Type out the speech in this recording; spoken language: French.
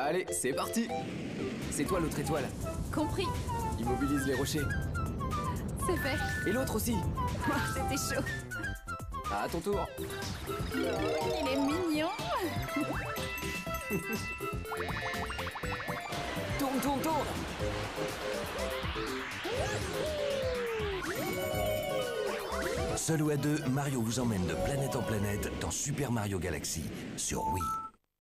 Allez, c'est parti C'est toi l'autre étoile. Compris. Immobilise les rochers. C'est fait. Et l'autre aussi Oh, C'était chaud. À ton tour Il est mignon. Tourne, tourne, tourne Seul ou à deux, Mario vous emmène de planète en planète dans Super Mario Galaxy sur Wii.